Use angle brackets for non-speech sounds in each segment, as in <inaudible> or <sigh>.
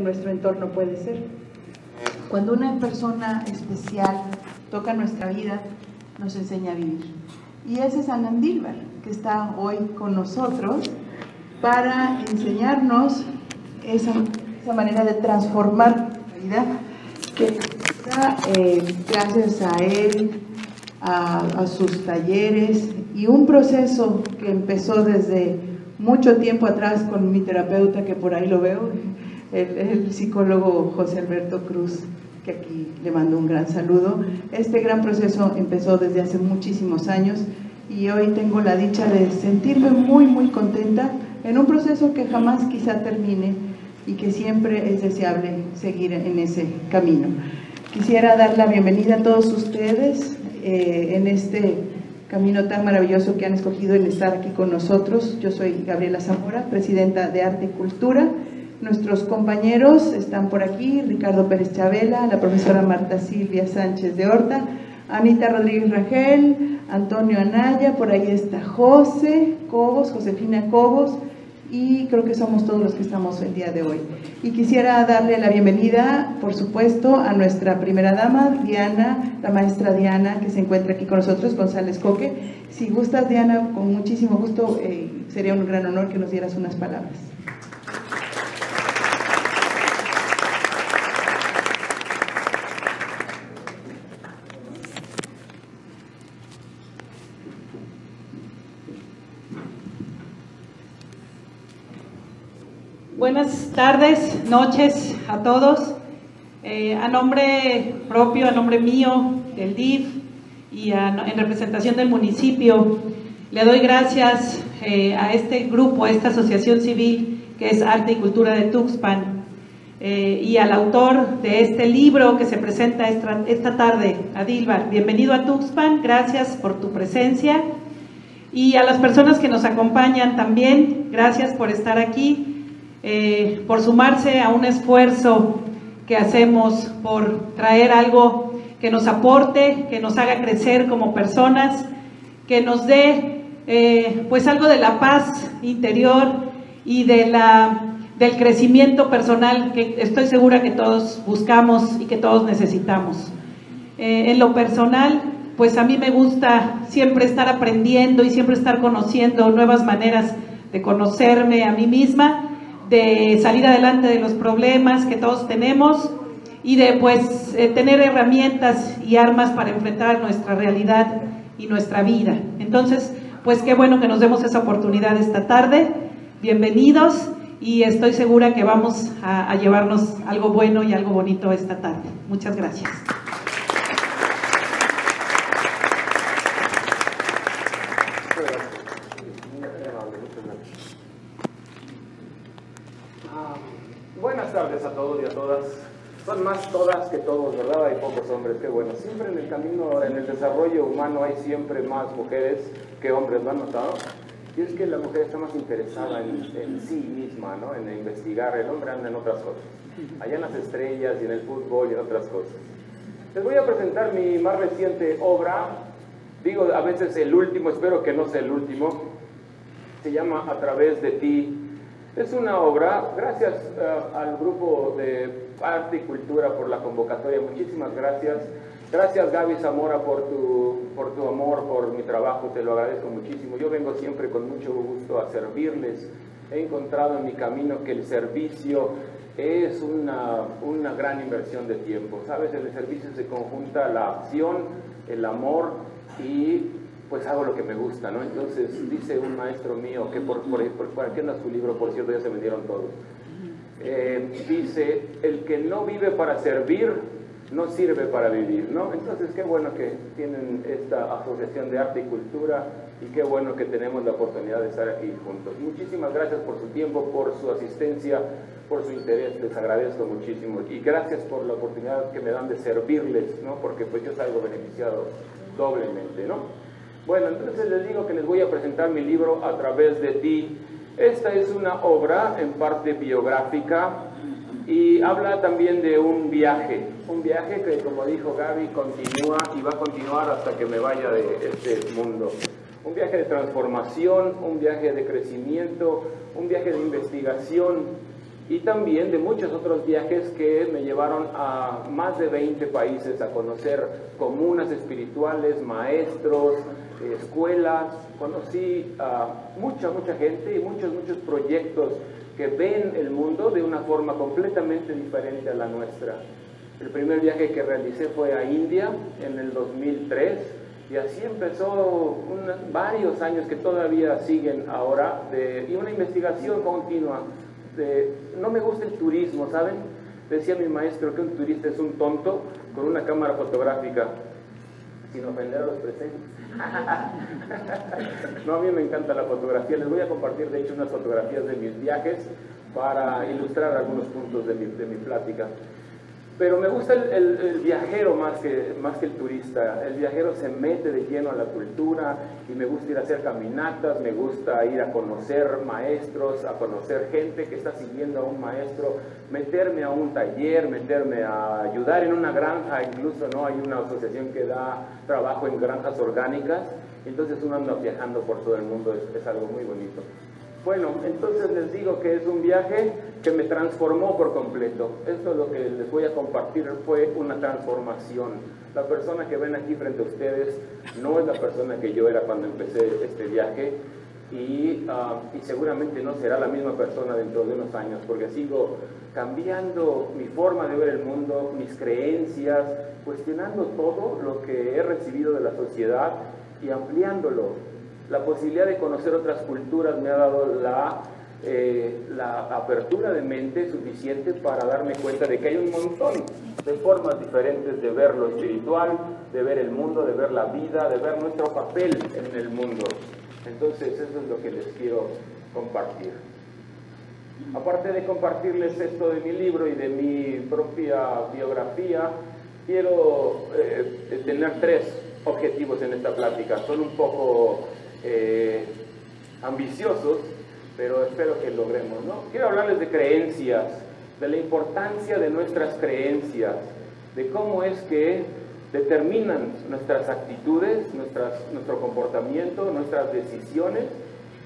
nuestro entorno puede ser. Cuando una persona especial toca nuestra vida, nos enseña a vivir. Y ese es Alan Dilber, que está hoy con nosotros para enseñarnos esa, esa manera de transformar la vida, que eh, gracias a él, a, a sus talleres y un proceso que empezó desde mucho tiempo atrás con mi terapeuta, que por ahí lo veo, el, psicólogo José Alberto Cruz, que aquí le mando un gran saludo. Este gran proceso empezó desde hace muchísimos años y hoy tengo la dicha de sentirme muy, muy contenta en un proceso que jamás quizá termine y que siempre es deseable seguir en ese camino. Quisiera dar la bienvenida a todos ustedes eh, en este camino tan maravilloso que han escogido en estar aquí con nosotros. Yo soy Gabriela Zamora, presidenta de Arte y Cultura. Nuestros compañeros están por aquí, Ricardo Pérez Chabela, la profesora Marta Silvia Sánchez de Horta, Anita Rodríguez Rangel, Antonio Anaya, por ahí está José Cobos, Josefina Cobos, y creo que somos todos los que estamos el día de hoy. Y quisiera darle la bienvenida, por supuesto, a nuestra primera dama, Diana, la maestra Diana, que se encuentra aquí con nosotros, González Coque. Si gustas, Diana, con muchísimo gusto, eh, sería un gran honor que nos dieras unas palabras. Buenas tardes, noches a todos. Eh, a nombre propio, a nombre mío, del DIF y a, en representación del municipio, le doy gracias eh, a este grupo, a esta asociación civil que es Arte y Cultura de Tuxpan eh, y al autor de este libro que se presenta esta, esta tarde, Adilbar. Bienvenido a Tuxpan, gracias por tu presencia. Y a las personas que nos acompañan también, gracias por estar aquí eh, por sumarse a un esfuerzo que hacemos por traer algo que nos aporte, que nos haga crecer como personas, que nos dé eh, pues algo de la paz interior y de la, del crecimiento personal que estoy segura que todos buscamos y que todos necesitamos. Eh, en lo personal, pues a mí me gusta siempre estar aprendiendo y siempre estar conociendo nuevas maneras de conocerme a mí misma de salir adelante de los problemas que todos tenemos y de pues eh, tener herramientas y armas para enfrentar nuestra realidad y nuestra vida. Entonces, pues qué bueno que nos demos esa oportunidad esta tarde. Bienvenidos y estoy segura que vamos a, a llevarnos algo bueno y algo bonito esta tarde. Muchas gracias. Buenas tardes a todos y a todas. Son más todas que todos, ¿verdad? Hay pocos hombres, qué bueno. Siempre en el camino, en el desarrollo humano hay siempre más mujeres que hombres, ¿lo han notado? Y es que la mujer está más interesada en, en sí misma, ¿no? En investigar. El hombre anda en otras cosas. Allá en las estrellas y en el fútbol y en otras cosas. Les voy a presentar mi más reciente obra. Digo a veces el último, espero que no sea el último. Se llama A través de ti, es una obra, gracias uh, al grupo de arte y cultura por la convocatoria, muchísimas gracias. Gracias Gaby Zamora por tu, por tu amor, por mi trabajo, te lo agradezco muchísimo. Yo vengo siempre con mucho gusto a servirles. He encontrado en mi camino que el servicio es una, una gran inversión de tiempo. Sabes, en el servicio se conjunta la acción, el amor y pues hago lo que me gusta, ¿no? Entonces dice un maestro mío, que por, por, por, por aquí anda su libro, por cierto, ya se vendieron todos, eh, dice, el que no vive para servir, no sirve para vivir, ¿no? Entonces qué bueno que tienen esta asociación de arte y cultura y qué bueno que tenemos la oportunidad de estar aquí juntos. Muchísimas gracias por su tiempo, por su asistencia, por su interés, les agradezco muchísimo y gracias por la oportunidad que me dan de servirles, ¿no? Porque pues yo salgo beneficiado doblemente, ¿no? Bueno, entonces les digo que les voy a presentar mi libro a través de ti. Esta es una obra en parte biográfica y habla también de un viaje, un viaje que como dijo Gaby continúa y va a continuar hasta que me vaya de este mundo. Un viaje de transformación, un viaje de crecimiento, un viaje de investigación y también de muchos otros viajes que me llevaron a más de 20 países a conocer comunas espirituales, maestros, escuelas, conocí a mucha, mucha gente y muchos, muchos proyectos que ven el mundo de una forma completamente diferente a la nuestra. El primer viaje que realicé fue a India en el 2003 y así empezó varios años que todavía siguen ahora y una investigación continua no me gusta el turismo, ¿saben? Decía mi maestro que un turista es un tonto con una cámara fotográfica, sin ofender a los presentes. <laughs> no, a mí me encanta la fotografía. Les voy a compartir, de hecho, unas fotografías de mis viajes para ilustrar algunos puntos de mi, de mi plática. Pero me gusta el, viajero más que, más que el turista. El viajero se mete de lleno a la cultura y me gusta ir a hacer caminatas, me gusta ir a conocer maestros, a conocer gente que está siguiendo a un maestro, meterme a un taller, meterme a ayudar en una granja, incluso no hay una asociación que da trabajo en granjas orgánicas. Entonces uno anda viajando por todo el mundo, es algo muy bonito. Bueno, entonces les digo que es un viaje que me transformó por completo. Esto es lo que les voy a compartir, fue una transformación. La persona que ven aquí frente a ustedes no es la persona que yo era cuando empecé este viaje y, ah, y seguramente no será la misma persona dentro de unos años porque sigo cambiando mi forma de ver el mundo, mis creencias, cuestionando todo lo que he recibido de la sociedad y ampliándolo la posibilidad de conocer otras culturas me ha dado la, eh, la apertura de mente suficiente para darme cuenta de que hay un montón de formas diferentes de ver lo espiritual, de ver el mundo, de ver la vida, de ver nuestro papel en el mundo. Entonces eso es lo que les quiero compartir. Aparte de compartirles esto de mi libro y de mi propia biografía, quiero eh, tener tres objetivos en esta plática. Son un poco eh, ambiciosos, pero espero que logremos. ¿no? Quiero hablarles de creencias, de la importancia de nuestras creencias, de cómo es que determinan nuestras actitudes, nuestras, nuestro comportamiento, nuestras decisiones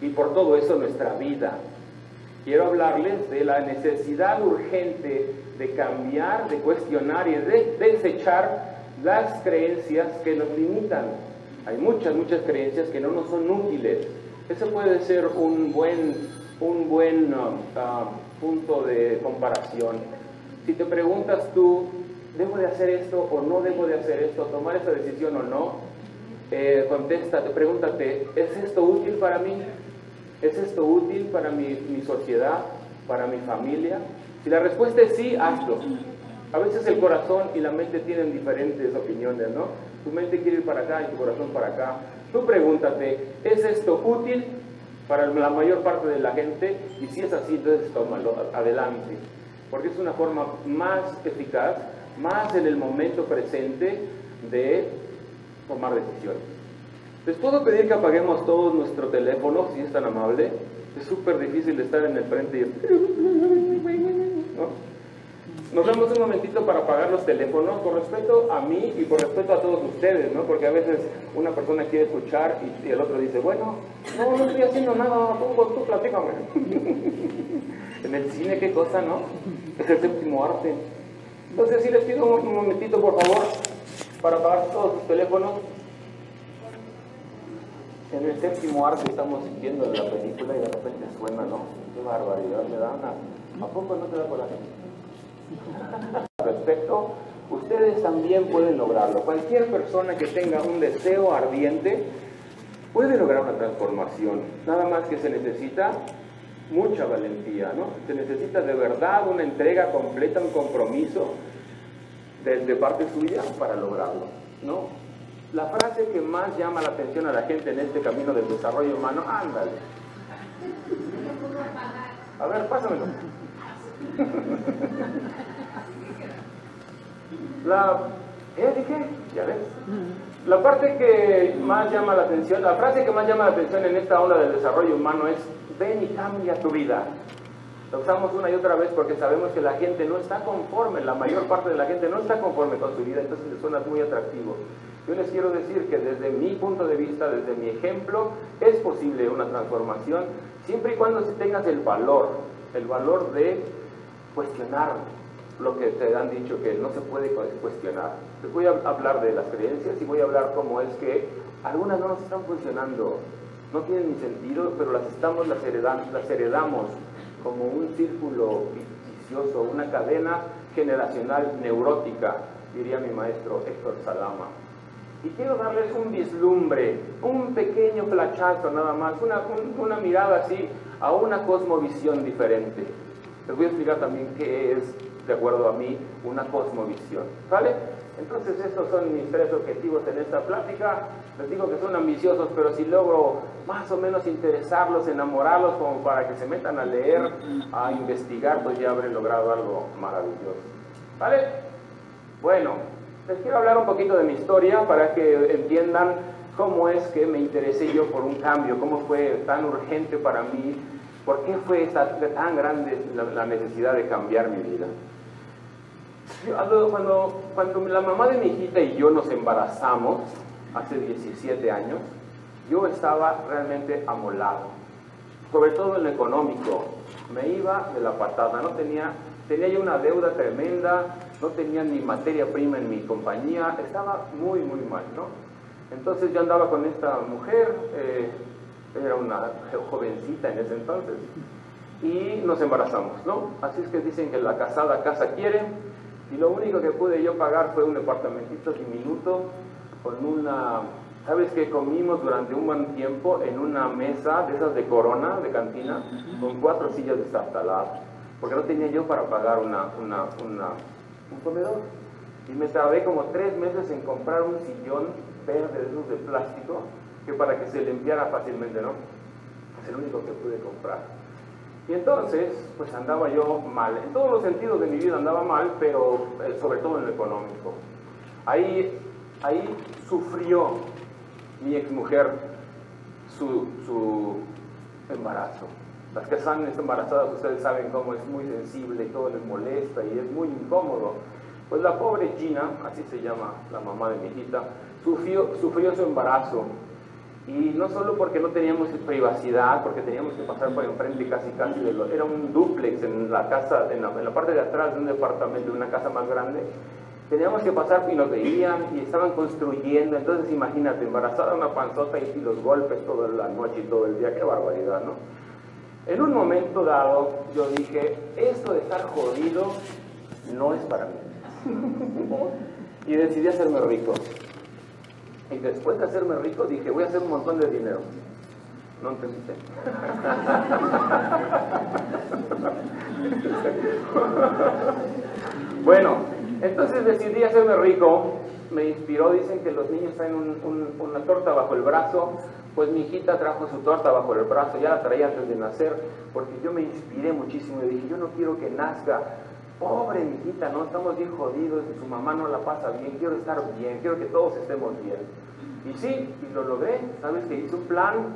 y por todo eso nuestra vida. Quiero hablarles de la necesidad urgente de cambiar, de cuestionar y de desechar las creencias que nos limitan, hay muchas, muchas creencias que no nos son útiles. Ese puede ser un buen, un buen um, uh, punto de comparación. Si te preguntas tú, ¿debo de hacer esto o no debo de hacer esto? ¿Tomar esta decisión o no? Eh, contéstate, pregúntate, ¿es esto útil para mí? ¿Es esto útil para mi, mi sociedad, para mi familia? Si la respuesta es sí, hazlo. A veces el corazón y la mente tienen diferentes opiniones, ¿no? Tu mente quiere ir para acá y tu corazón para acá. Tú pregúntate, ¿es esto útil para la mayor parte de la gente? Y si es así, entonces tómalo adelante. Porque es una forma más eficaz, más en el momento presente de tomar decisiones. Les puedo pedir que apaguemos todos nuestro teléfono, si es tan amable. Es súper difícil estar en el frente y... <laughs> ¿no? Nos damos un momentito para apagar los teléfonos con respeto a mí y por respeto a todos ustedes, ¿no? Porque a veces una persona quiere escuchar y, el otro dice, bueno, no, no estoy haciendo nada, tú, tú platícame. <laughs> en el cine, qué cosa, ¿no? Es el séptimo arte. Entonces, sí les pido un, momentito, por favor, para apagar todos sus teléfonos. En el séptimo arte estamos viendo la película y de repente suena, ¿no? Qué barbaridad, me da una... ¿A poco no te da coraje? Respecto, ustedes también pueden lograrlo. Cualquier persona que tenga un deseo ardiente puede lograr una transformación. Nada más que se necesita mucha valentía, ¿no? Se necesita de verdad una entrega completa, un compromiso de, parte suya para lograrlo, ¿no? La frase que más llama la atención a la gente en este camino del desarrollo humano, ándale. A ver, pásamelo. La, ¿eh? Dije, ya ves. La parte que más llama la atención, la frase que más llama la atención en esta onda del desarrollo humano es, ven y cambia tu vida. Lo usamos una y otra vez porque sabemos que la gente no está conforme, la mayor parte de la gente no está conforme con su vida, entonces les suena muy atractivo. Yo les quiero decir que desde mi punto de vista, desde mi ejemplo, es posible una transformación siempre y cuando tengas el valor, el valor de cuestionar lo que te han dicho que no se puede cuestionar. Les voy a hablar de las creencias y voy a hablar cómo es que algunas no nos están funcionando, no tienen ni sentido, pero las estamos, las, las heredamos como un círculo vicioso, una cadena generacional neurótica, diría mi maestro Héctor Salama. Y quiero darles un vislumbre, un pequeño flachazo nada más, una, una mirada así a una cosmovisión diferente. Les voy a explicar también qué es, de acuerdo a mí, una cosmovisión. ¿Vale? Entonces esos son mis tres objetivos en esta plática. Les digo que son ambiciosos, pero si logro más o menos interesarlos, enamorarlos como para que se metan a leer, a investigar, pues ya habré logrado algo maravilloso. ¿Vale? Bueno, les quiero hablar un poquito de mi historia para que entiendan cómo es que me interesé yo por un cambio, cómo fue tan urgente para mí, por qué fue tan grande la necesidad de cambiar mi vida. Cuando, cuando la mamá de mi hijita y yo nos embarazamos, hace 17 años, yo estaba realmente amolado, sobre todo en lo económico. Me iba de la patada, no tenía, tenía yo una deuda tremenda, no tenía ni materia prima en mi compañía, estaba muy, muy mal, ¿no? Entonces yo andaba con esta mujer, eh, era una jovencita en ese entonces, y nos embarazamos, ¿no? Así es que dicen que la casada casa quiere, y lo único que pude yo pagar fue un departamentito diminuto con una, ¿sabes qué? Comimos durante un buen tiempo en una mesa de esas de corona, de cantina, con cuatro sillas de destartaladas, porque no tenía yo para pagar una, una, una, un comedor. Y me tardé como tres meses en comprar un sillón verde de esos de plástico, que para que se limpiara fácilmente, ¿no? Es el único que pude comprar. Y entonces, pues andaba yo mal. En todos los sentidos de mi vida andaba mal, pero eh, sobre todo en lo económico. Ahí, ahí sufrió mi exmujer su, su embarazo. Las que están embarazadas, ustedes saben cómo es muy sensible y todo les molesta y es muy incómodo. Pues la pobre Gina, así se llama la mamá de mi hijita, sufrió, sufrió su embarazo y no solo porque no teníamos privacidad, porque teníamos que pasar por enfrente casi casi de era un duplex en la casa, en la, parte de atrás de un departamento, de una casa más grande. Teníamos que pasar y nos veían y estaban construyendo, entonces imagínate, embarazada una panzota y, los golpes toda la noche y todo el día, qué barbaridad, ¿no? En un momento dado yo dije, esto de estar jodido no es para mí. <laughs> y decidí hacerme rico. Y después de hacerme rico dije, voy a hacer un montón de dinero. No entendiste. <laughs> bueno, entonces decidí hacerme rico. Me inspiró, dicen que los niños traen una torta bajo el brazo. Pues mi hijita trajo su torta bajo el brazo, ya la traía antes de nacer, porque yo me inspiré muchísimo y dije, yo no quiero que nazca pobre hijita, no estamos bien jodidos su mamá no la pasa bien, quiero estar bien, quiero que todos estemos bien. Y sí, y lo logré, sabes que hice un plan,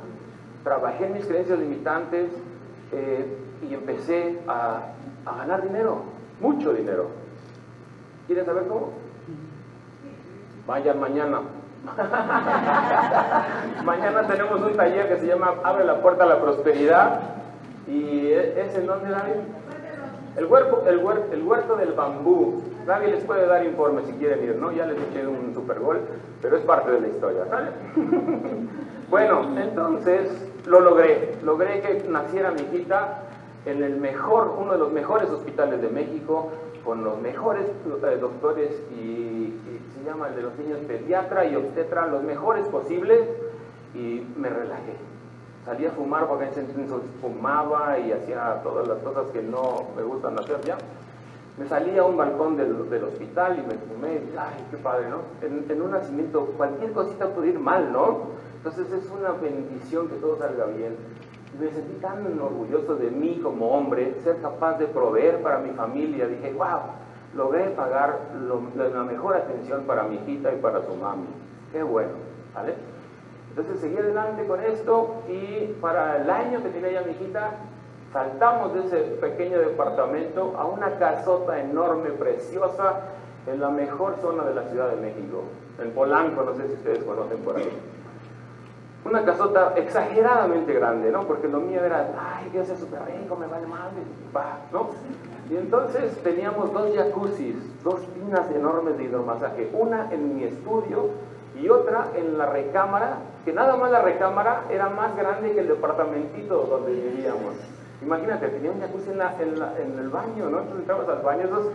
trabajé en mis creencias limitantes eh, y empecé a, a ganar dinero, mucho dinero. ¿Quieren saber cómo? Vayan mañana. <laughs> mañana tenemos un taller que se llama Abre la puerta a la prosperidad. ¿Y es en donde, David? El el, huerto, el huerto del bambú. Nadie les puede dar informe si quieren ir, ¿no? Ya les eché un super gol, pero es parte de la historia, ¿vale? <laughs> bueno, entonces lo logré. Logré que naciera mi hijita en el mejor, uno de los mejores hospitales de México, con los mejores eh, doctores y, se llama el de los niños pediatra y obstetra, los mejores posibles, y me relajé salía a fumar porque fumaba y hacía todas las cosas que no me gustan hacer ya. Me salí a un balcón del, del hospital y me fumé, y, ay, qué padre, ¿no? En, un nacimiento cualquier cosita puede ir mal, ¿no? Entonces es una bendición que todo salga bien. Me sentí tan orgulloso de mí como hombre, ser capaz de proveer para mi familia. Dije, wow, logré pagar la mejor atención para mi hijita y para su mami. Qué bueno, ¿vale? Entonces seguí adelante con esto y para el año que tenía ya mi hijita, saltamos de ese pequeño departamento a una casota enorme, preciosa, en la mejor zona de la Ciudad de México, en Polanco, no sé si ustedes conocen por ahí. Una casota exageradamente grande, ¿no? Porque lo mío era, ay, que sea súper rico, me vale madre, va, ¿no? Y entonces teníamos dos jacuzzis, dos tinas enormes de hidromasaje, una en mi estudio y otra en la recámara, que nada más la recámara era más grande que el departamentito donde vivíamos. Imagínate, tenía un jacuzzi en, en, el baño, ¿no? Entonces entrabas al baño, esos,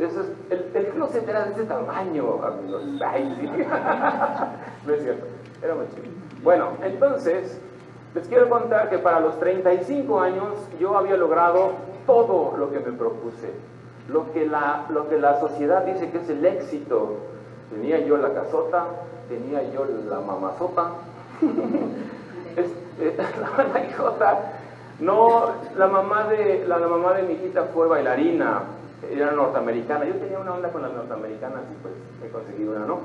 esos, el, el, closet era de ese tamaño, amigos. Ay, sí. <laughs> no es cierto, era muy chido. Bueno, entonces, les quiero contar que para los 35 años yo había logrado todo lo que me propuse. Lo que la, lo que la sociedad dice que es el éxito. Tenía yo la casota, tenía yo la mamazota, <laughs> este, <laughs> la, la hijota, no, la mamá de, la, mamá de mi hijita fue bailarina, era norteamericana. Yo tenía una onda con las norteamericanas y pues he conseguido una, ¿no?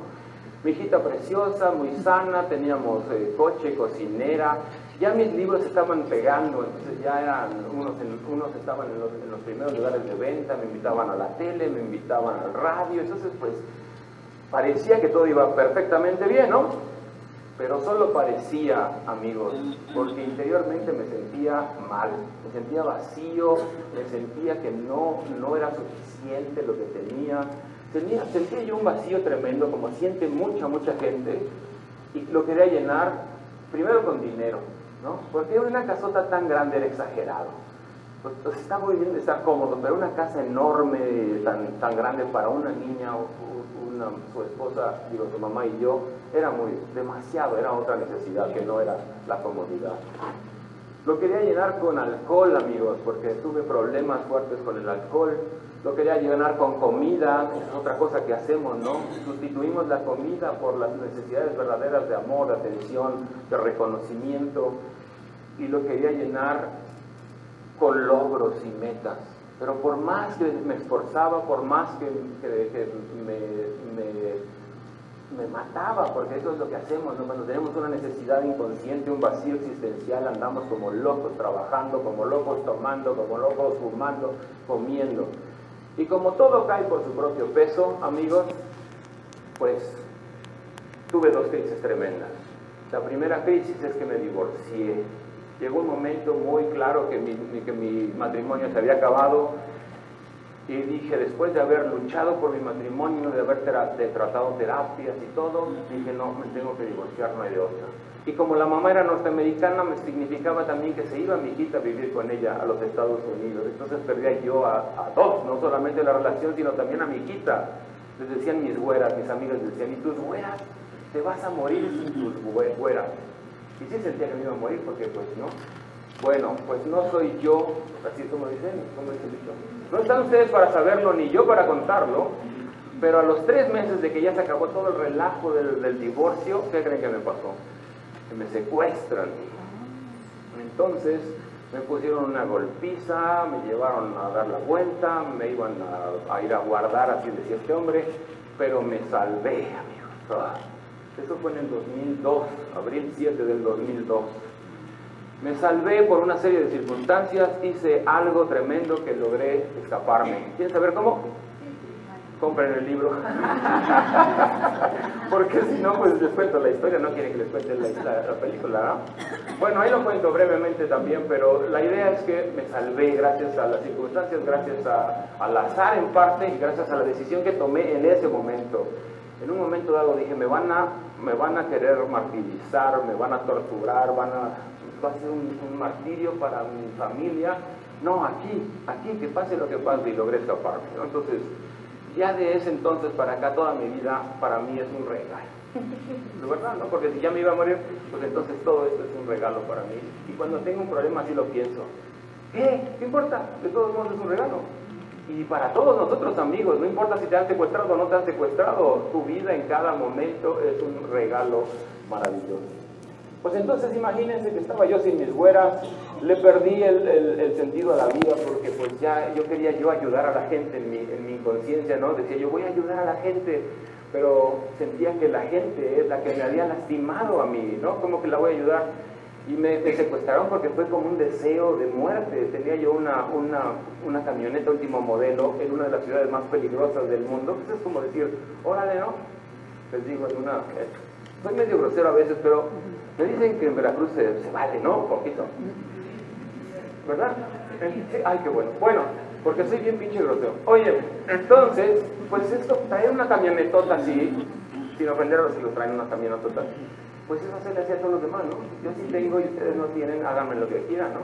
Mi hijita preciosa, muy sana, teníamos eh, coche, cocinera. Ya mis libros estaban pegando, entonces ya eran, unos, unos estaban en los, en los primeros lugares de venta, me invitaban a la tele, me invitaban al radio, entonces pues parecía que todo iba perfectamente bien, ¿no? pero solo parecía, amigos, porque interiormente me sentía mal, me sentía vacío, me sentía que no, no era suficiente lo que tenía. tenía. Sentía yo un vacío tremendo, como siente mucha, mucha gente, y lo quería llenar primero con dinero, ¿no? Porque una casota tan grande era exagerado. Pues, está muy bien, está cómodo, pero una casa enorme, tan, tan grande para una niña o su esposa, digo, su mamá y yo, era muy demasiado, era otra necesidad que no era la comodidad. Lo quería llenar con alcohol, amigos, porque tuve problemas fuertes con el alcohol. Lo quería llenar con comida, es otra cosa que hacemos, ¿no? Sustituimos la comida por las necesidades verdaderas de amor, de atención, de reconocimiento. Y lo quería llenar con logros y metas. Pero por más que me esforzaba, por más que, me, me, mataba, porque eso es lo que hacemos, ¿no? cuando tenemos una necesidad inconsciente, un vacío existencial, andamos como locos trabajando, como locos tomando, como locos fumando, comiendo. Y como todo cae por su propio peso, amigos, pues tuve dos crisis tremendas. La primera crisis es que me divorcié llegó un momento muy claro que mi, que mi matrimonio se había acabado y dije, después de haber luchado por mi matrimonio, de haber tratado terapias y todo, dije, no, me tengo que divorciar, no hay de otra. Y como la mamá era norteamericana, me significaba también que se iba mi hijita a vivir con ella a los Estados Unidos. Entonces perdía yo a, a dos, no solamente la relación, sino también a mi hijita. Les decían mis güeras, mis amigas decían, ¿y tus güeras? Te vas a morir sin tus güeras. Y sí sentía que me iba a morir porque pues no. Bueno, pues no soy yo, así como dicen, como dicen No están ustedes para saberlo ni yo para contarlo, pero a los tres meses de que ya se acabó todo el relajo del, del divorcio, ¿qué creen que me pasó? Que me secuestran. Entonces me pusieron una golpiza, me llevaron a dar la vuelta, me iban a, a ir a guardar, así decía este hombre, pero me salvé, amigos. Eso fue en el 2002, abril 7 del 2002. Me salvé por una serie de circunstancias, hice algo tremendo que logré escaparme. ¿Quieren saber cómo? Compren el libro. <laughs> Porque si no, pues les cuento la historia, no quieren que les cuente la, película. Bueno, ahí lo cuento brevemente también, pero la idea es que me salvé gracias a las circunstancias, gracias al azar en parte y gracias a la decisión que tomé en ese momento. En un momento dado dije, me van a, me van a querer martirizar, me van a torturar, van a, va a ser un, martirio para mi familia. No, aquí, aquí, que pase lo que pase y logré escaparme. Entonces, ya de ese entonces para acá, toda mi vida, para mí es un regalo. ¿De verdad? ¿no? Porque si ya me iba a morir, pues entonces todo esto es un regalo para mí. Y cuando tengo un problema así lo pienso. ¿Qué? ¿Qué importa? De todos modos es un regalo. Y para todos nosotros amigos, no importa si te han secuestrado o no te han secuestrado, tu vida en cada momento es un regalo maravilloso. Pues entonces imagínense que estaba yo sin mis güeras, le perdí el, sentido a la vida porque pues ya yo quería yo ayudar a la gente en mi, en mi inconsciencia, ¿no? Decía yo voy a ayudar a la gente, pero sentía que la gente es la que me había lastimado a mí, ¿no? ¿Cómo que la voy a ayudar? Y me, secuestraron porque fue como un deseo de muerte. Tenía yo una, una, una, camioneta último modelo en una de las ciudades más peligrosas del mundo. Pues es como decir, órale, ¿no? Les digo, en una... Eh, soy medio grosero a veces, pero me dicen que en Veracruz se, vale, ¿no? Un poquito. ¿Verdad? Ay, qué bueno. Bueno, porque soy bien pinche grosero. Oye, entonces, pues esto, traer una camionetota así, sin ofender a los lo traen una camionetota, pues eso se le hacía a todos los demás, ¿no? Yo sí tengo y ustedes no tienen, háganme lo que quieran, ¿no?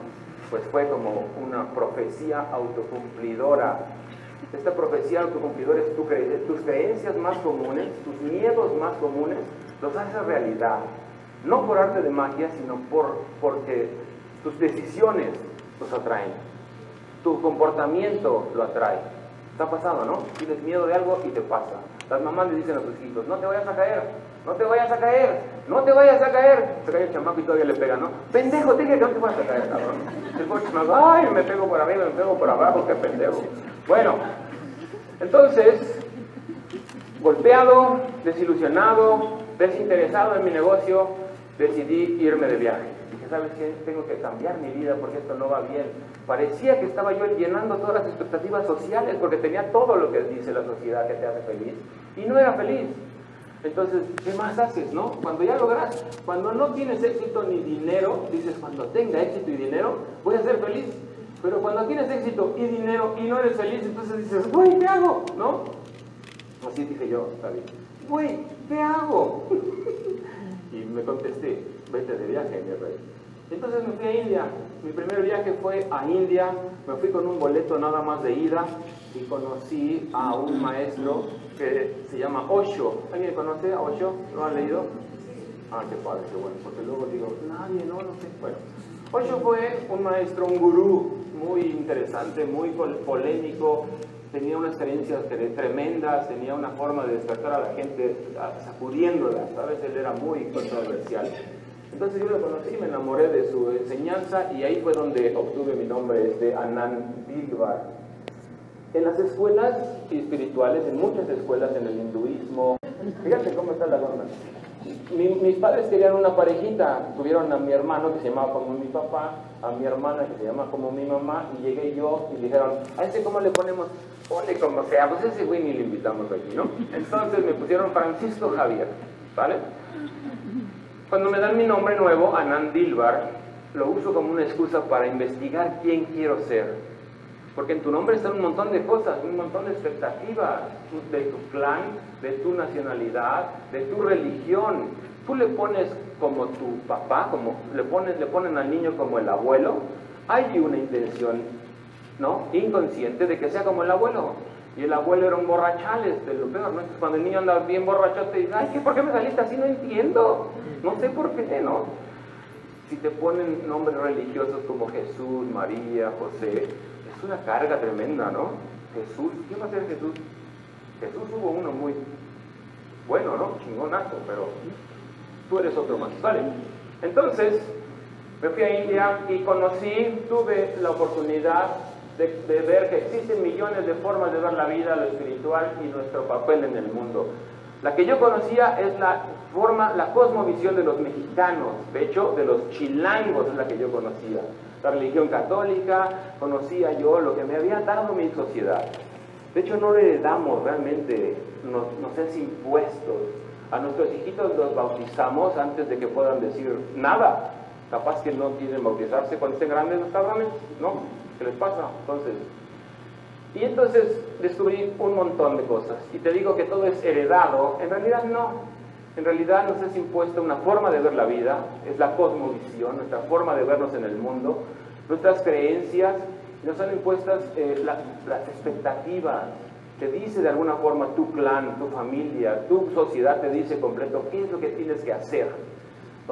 Pues fue como una profecía autocumplidora. Esta profecía autocumplidora es tu cre tus creencias más comunes, tus miedos más comunes, los haces realidad. No por arte de magia, sino por, porque tus decisiones los atraen. Tu comportamiento lo atrae. Está pasado, ¿no? Tienes miedo de algo y te pasa. Las mamás le dicen a sus hijos, no te vayas a caer, no te vayas a caer, no te vayas a caer. Se cae el chamaco y todavía le pega, ¿no? Pendejo, dije que no te vayas a caer, cabrón. El coche ay, me pego por arriba, me pego por abajo, qué pendejo. Bueno, entonces, golpeado, desilusionado, desinteresado en mi negocio, decidí irme de viaje. Dije, ¿sabes qué? Tengo que cambiar mi vida porque esto no va bien. Parecía que estaba yo llenando todas las expectativas sociales porque tenía todo lo que dice la sociedad que te hace feliz y no era feliz. Entonces, ¿qué más haces, no? Cuando ya logras, cuando no tienes éxito ni dinero, dices, cuando tenga éxito y dinero, voy a ser feliz. Pero cuando tienes éxito y dinero y no eres feliz, entonces dices, güey, ¿qué hago? ¿No? Así dije yo, está bien. Güey, ¿qué hago? <laughs> y me contesté, vete de viaje, mi rey. Entonces me fui a India. Mi primer viaje fue a India. Me fui con un boleto nada más de ida y conocí a un maestro que se llama Osho. ¿Alguien conoce a Osho? ¿Lo han leído? Ah, qué padre, qué bueno. Porque luego digo, nadie, no, no sé. Bueno, Osho fue un maestro, un gurú muy interesante, muy polémico, tenía unas experiencias tremendas, tenía una forma de despertar a la gente sacudiéndola, ¿sabes? Él era muy controversial. Entonces yo lo conocí, me enamoré de su enseñanza y ahí fue donde obtuve mi nombre, de Anand Dilbar. En las escuelas espirituales, en muchas escuelas en el hinduismo, fíjate cómo está la onda mis padres querían una parejita, tuvieron a mi hermano que se llamaba como mi papá, a mi hermana que se llama como mi mamá, y llegué yo y dijeron, ¿a ese cómo le ponemos? Ponle como sea, pues ese güey ni le invitamos aquí, ¿no? Entonces me pusieron Francisco Javier, ¿vale? Cuando me dan mi nombre nuevo, Anand Dilbar, lo uso como una excusa para investigar quién quiero ser porque en tu nombre están un montón de cosas, un montón de expectativas de tu clan, de tu nacionalidad, de tu religión. Tú le pones como tu papá, como le pones, le ponen al niño como el abuelo. Hay una intención, ¿no? Inconsciente de que sea como el abuelo. Y el abuelo era un borrachales, de lo peor, ¿no? cuando el niño anda bien borracho te dice, ay, ¿por qué me saliste así? No entiendo. No sé por qué, ¿no? Si te ponen nombres religiosos como Jesús, María, José, una carga tremenda, ¿no? Jesús, ¿quién va a ser Jesús? Jesús hubo uno muy bueno, ¿no? Chingonazo, pero tú eres otro más. Vale. Entonces, me fui a India y conocí, tuve la oportunidad de, de, ver que existen millones de formas de ver la vida, lo espiritual y nuestro papel en el mundo. La que yo conocía es la forma, la cosmovisión de los mexicanos, de hecho, de los chilangos es la que yo conocía la religión católica, conocía yo lo que me había dado mi sociedad. De hecho, no le damos realmente, nos, nos es impuestos. A nuestros hijitos los bautizamos antes de que puedan decir nada. Capaz que no quieren bautizarse cuando estén grandes los cabrones, ¿no? ¿Qué les pasa? Entonces, y entonces descubrí un montón de cosas. Y te digo que todo es heredado. En realidad no. En realidad nos es impuesta una forma de ver la vida, es la cosmovisión, nuestra forma de vernos en el mundo, nuestras creencias, nos han impuestas eh, las expectativas. Te dice de alguna forma tu clan, tu familia, tu sociedad te dice completo qué es lo que tienes que hacer,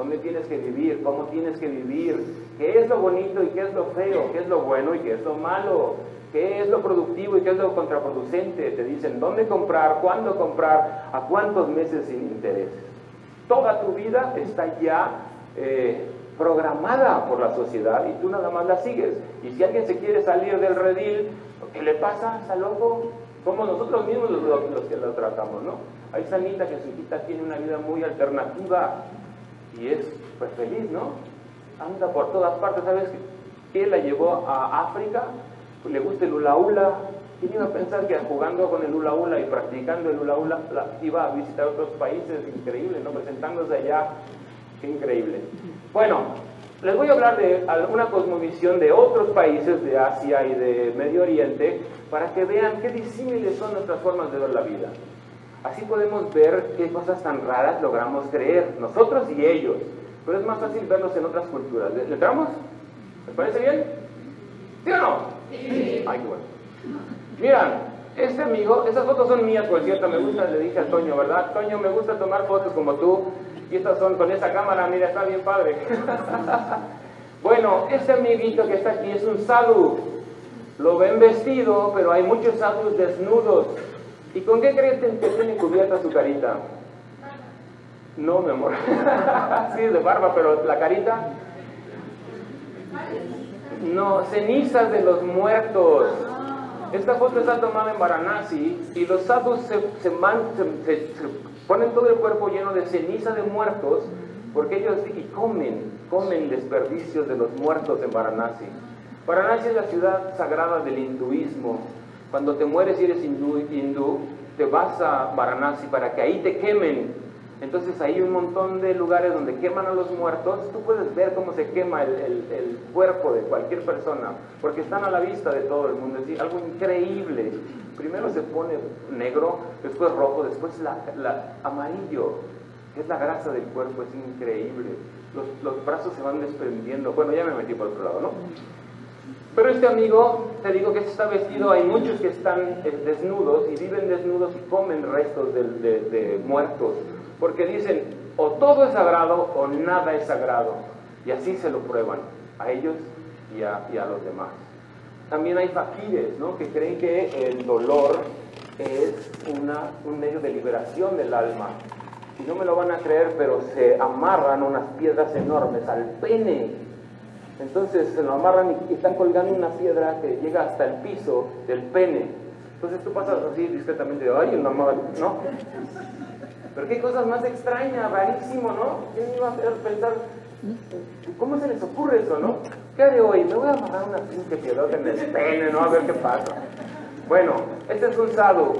dónde tienes que vivir, cómo tienes que vivir, qué es lo bonito y qué es lo feo, qué es lo bueno y qué es lo malo, qué es lo productivo y qué es lo contraproducente. Te dicen dónde comprar, cuándo comprar, a cuántos meses sin intereses. Toda tu vida está ya eh, programada por la sociedad y tú nada más la sigues. Y si alguien se quiere salir del redil, ¿qué le pasa? ¿Está loco? Somos nosotros mismos los, los que lo tratamos, ¿no? Hay Sanita que su hijita tiene una vida muy alternativa y es pues feliz, ¿no? Anda por todas partes, ¿sabes qué la llevó a África? le gusta el hula. ¿Quién iba a pensar que jugando con el hula y practicando el hula iba a visitar otros países? Increíble, ¿no? Presentándose allá, qué increíble. Bueno, Les voy a hablar de alguna cosmovisión de otros países de Asia y de Medio Oriente para que vean qué disímiles son nuestras formas de ver la vida. Así podemos ver qué cosas tan raras logramos creer, nosotros y ellos. Pero es más fácil verlos en otras culturas. ¿Le entramos? ¿Les parece bien? ¿Sí o no? Sí. Ay, bueno. Miran, este amigo, esas fotos son mías, por cierto, me gusta, le dije a Toño, ¿verdad? Toño, me gusta tomar fotos como tú. Y estas son con esa cámara, mira, está bien padre. <laughs> bueno, este amiguito que está aquí es un sadhu. Lo ven vestido, pero hay muchos sadhus desnudos. ¿Y con qué creen que tiene cubierta su carita? No, mi amor. <laughs> sí, de barba, pero la carita. No, cenizas de los muertos. Esta foto está tomada en Varanasi y los sadhus se, se, ponen todo el cuerpo lleno de ceniza de muertos porque ellos y comen, comen desperdicios de los muertos en Varanasi. Varanasi es la ciudad sagrada del hinduismo. Cuando te mueres y eres hindú, te vas a Varanasi para que ahí te quemen entonces hay un montón de lugares donde queman a los muertos. Tú puedes ver cómo se quema el, cuerpo de cualquier persona, porque están a la vista de todo el mundo. Es decir, algo increíble. Primero se pone negro, después rojo, después la, amarillo, que es la grasa del cuerpo, es increíble. Los, los brazos se van desprendiendo. Bueno, ya me metí por otro lado, ¿no? Pero este amigo, te digo que está vestido, hay muchos que están eh, desnudos y viven desnudos y comen restos de, muertos porque dicen, o todo es sagrado o nada es sagrado. Y así se lo prueban a ellos y a, los demás. También hay faquires, ¿no? que creen que el dolor es una, un medio de liberación del alma. Y no me lo van a creer, pero se amarran unas piedras enormes al pene. Entonces se lo amarran y están colgando una piedra que llega hasta el piso del pene. Entonces tú pasas así discretamente, ay, una ¿no? Pero qué cosas más extrañas, rarísimo, ¿no? ¿Quién iba a pensar? ¿Cómo se les ocurre eso, no? ¿Qué haré hoy? Me voy a amarrar una pinche piedra en el pene, ¿no? A ver qué pasa. Bueno, este es un sadhu.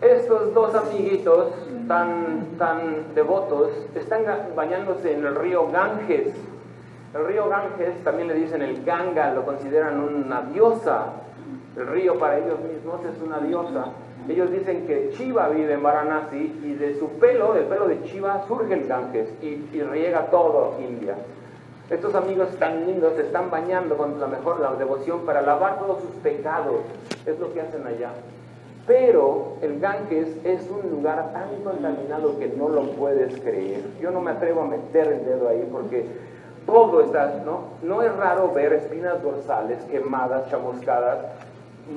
Estos dos amiguitos tan, tan devotos están bañándose en el río Ganges. El río Ganges también le dicen el Ganga, lo consideran una diosa. El río para ellos mismos es una diosa. Ellos dicen que Chiva vive en Varanasi y de su pelo, del pelo de Chiva, surge el Ganges y, riega todo India. Estos amigos tan lindos se están bañando con la mejor la devoción para lavar todos sus pecados. Es lo que hacen allá. Pero el Ganges es un lugar tan contaminado que no lo puedes creer. Yo no me atrevo a meter el dedo ahí porque todo está, ¿no? No es raro ver espinas dorsales quemadas, chamuscadas,